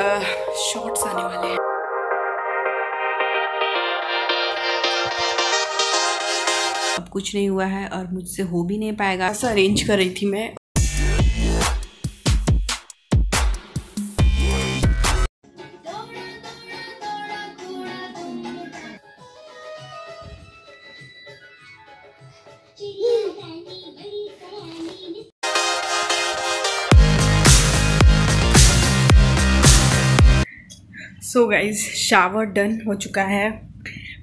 Shorts आने वाले हैं। अब कुछ नहीं हुआ है और मुझसे हो भी नहीं पाएगा। ऐसा अरेंज कर रही थी मैं। सो गाइज़ शावर डन हो चुका है।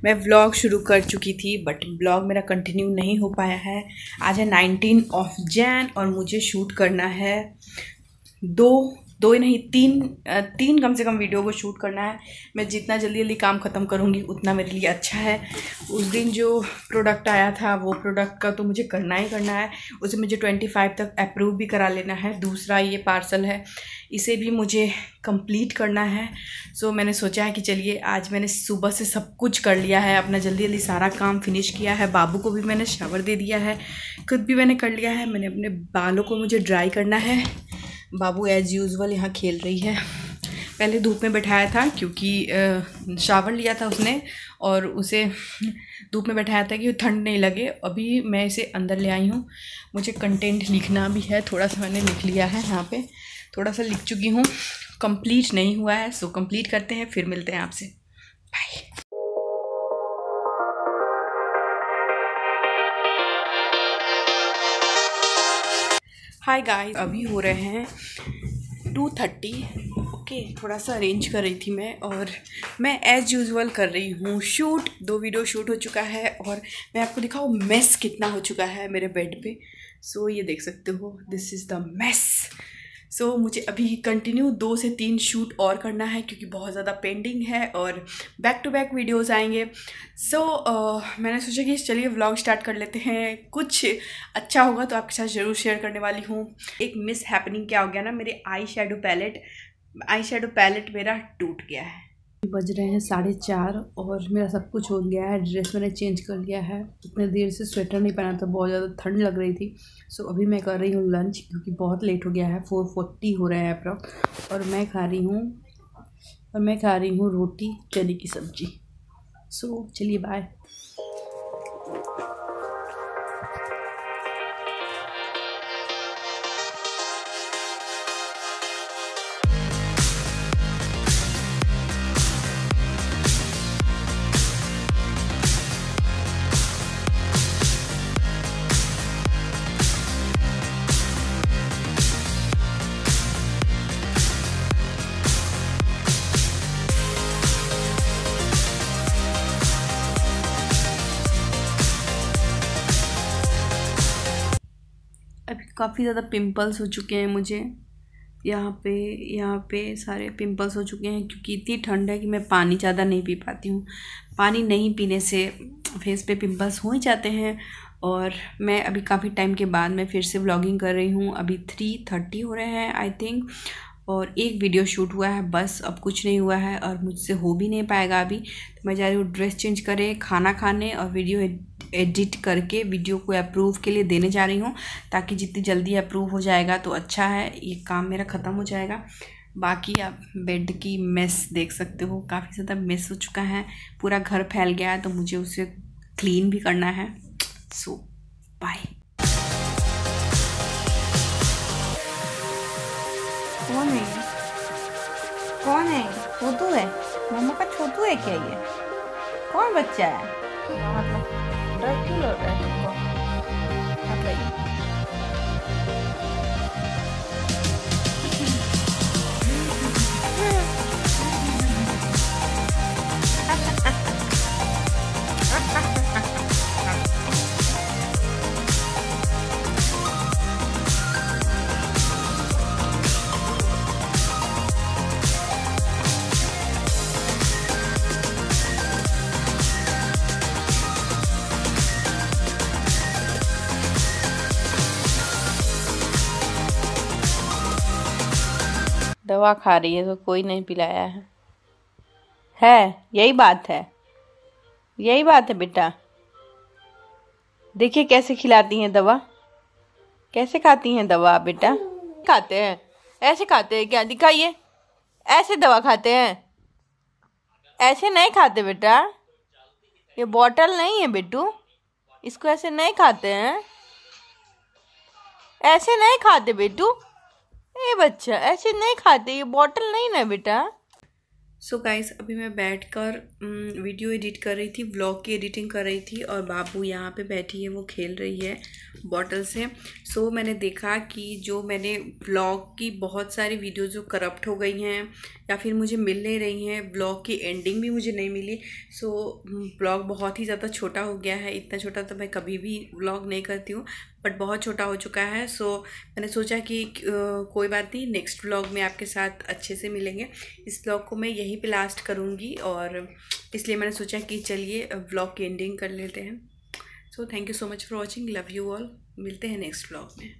मैं व्लॉग शुरू कर चुकी थी बट व्लॉग मेरा कंटिन्यू नहीं हो पाया है। आज है नाइनटीन ऑफ़ जैन और मुझे शूट करना है। दो दो ही नहीं, तीन तीन कम से कम वीडियो को शूट करना है। मैं जितना जल्दी जल्दी काम ख़त्म करूँगी, उतना मेरे लिए अच्छा है। उस दिन जो प्रोडक्ट आया था, वो प्रोडक्ट का तो मुझे करना ही करना है। उसे मुझे ट्वेंटी फाइव तक अप्रूव भी करा लेना है। दूसरा ये पार्सल है, इसे भी मुझे कंप्लीट करना है। सो मैंने सोचा है कि चलिए, आज मैंने सुबह से सब कुछ कर लिया है। अपना जल्दी जल्दी सारा काम फिनिश किया है। बाबू को भी मैंने शावर दे दिया है। खुद भी मैंने कर लिया है। मैंने अपने बालों को मुझे ड्राई करना है। बाबू एज़ यूज़ुअल यहाँ खेल रही है। पहले धूप में बैठाया था क्योंकि शावर लिया था उसने और उसे धूप में बैठाया था कि ठंड नहीं लगे। अभी मैं इसे अंदर ले आई हूँ। मुझे कंटेंट लिखना भी है। थोड़ा सा मैंने लिख लिया है यहाँ पे। थोड़ा सा लिख चुकी हूँ। कंप्लीट नहीं हुआ है सो कंप्लीट करते हैं, फिर मिलते हैं आपसे। हाय गाइस अभी हो रहे हैं टू थर्टी ओके थोड़ा सा अरेंज कर रही थी मैं और मैं एज़ यूज़ुअल कर रही हूँ. शूट दो वीडियो शूट हो चुका है और मैं आपको दिखाऊँ मेस कितना हो चुका है मेरे बेड पे. सो so, ये देख सकते हो this is the mess so so, मुझे अभी कंटिन्यू दो से तीन शूट और करना है क्योंकि बहुत ज़्यादा पेंडिंग है और बैक टू बैक वीडियोस आएँगे। सो so, uh, मैंने सोचा कि चलिए व्लॉग स्टार्ट कर लेते हैं। कुछ अच्छा होगा तो आपके साथ ज़रूर शेयर करने वाली हूँ। एक मिस हैपनिंग क्या हो गया ना मेरे eye shadow palette eye shadow palette मेरा टूट गया है। बज रहे हैं साढ़े चार और मेरा सब कुछ हो गया है, ड्रेस मैंने चेंज कर लिया है। इतने देर से स्वेटर नहीं पहना था, बहुत ज़्यादा ठंड लग रही थी। सो अभी मैं कर रही हूँ लंच क्योंकि बहुत लेट हो गया है फोर फोर्टी हो रहा है अप्रॉक्स और मैं खा रही हूँ, और मैं खा रही हूँ रोटी, चने की सब्ज़ी। सो चलिए बाय काफ़ी ज़्यादा पिंपल्स हो चुके हैं मुझे। यहाँ पे यहाँ पे सारे पिंपल्स हो चुके हैं क्योंकि इतनी ठंड है कि मैं पानी ज़्यादा नहीं पी पाती हूँ। पानी नहीं पीने से फेस पे पिंपल्स हो ही जाते हैं और मैं अभी काफ़ी टाइम के बाद मैं फिर से व्लॉगिंग कर रही हूँ। अभी थ्री थर्टी हो रहे हैं आई थिंक और एक वीडियो शूट हुआ है बस अब कुछ नहीं हुआ है और मुझसे हो भी नहीं पाएगा अभी। तो मैं जा रही हूँ ड्रेस चेंज करें खाना खाने और वीडियो एडिट करके वीडियो को अप्रूव के लिए देने जा रही हूँ ताकि जितनी जल्दी अप्रूव हो जाएगा तो अच्छा है ये काम मेरा ख़त्म हो जाएगा। बाकी आप बेड की मेस देख सकते हो काफ़ी ज़्यादा मेस हो चुका है पूरा घर फैल गया है तो मुझे उसे क्लीन भी करना है। सो so, बाय मम्मा का छोटू है क्या ये? कौन बच्चा है? क्यों रहा है दवा खा रही है तो कोई नहीं पिलाया है। है, यही बात है। यही बात है बेटा। देखिए कैसे खिलाती हैं दवा। कैसे खाती हैं दवा बेटा? खाते हैं। ऐसे खाते हैं क्या? दिखाइए। ऐसे दवा खाते हैं। ऐसे नहीं खाते बेटा। ये बॉटल नहीं है बेटू। इसको ऐसे नहीं खाते हैं। ऐसे नहीं खाते बेटू। ए बच्चा ऐसे नहीं खाते ये बॉटल नहीं ना बेटा। सो so गाइस अभी मैं बैठकर वीडियो एडिट कर रही थी व्लॉग की एडिटिंग कर रही थी और बाबू यहाँ पे बैठी है वो खेल रही है बॉटल से। सो so, मैंने देखा कि जो मैंने व्लॉग की बहुत सारी वीडियो जो करप्ट हो गई हैं या फिर मुझे मिल नहीं रही हैं ब्लॉग की एंडिंग भी मुझे नहीं मिली। सो so, ब्लॉग बहुत ही ज़्यादा छोटा हो गया है इतना छोटा तो मैं कभी भी ब्लॉग नहीं करती हूँ। बट बहुत छोटा हो चुका है सो मैंने सोचा कि कोई बात नहीं नेक्स्ट व्लॉग में आपके साथ अच्छे से मिलेंगे। इस व्लॉग को मैं यहीं पे लास्ट करूँगी और इसलिए मैंने सोचा कि चलिए व्लॉग की एंडिंग कर लेते हैं। So thank you so much for watching love you all मिलते हैं नेक्स्ट व्लॉग में।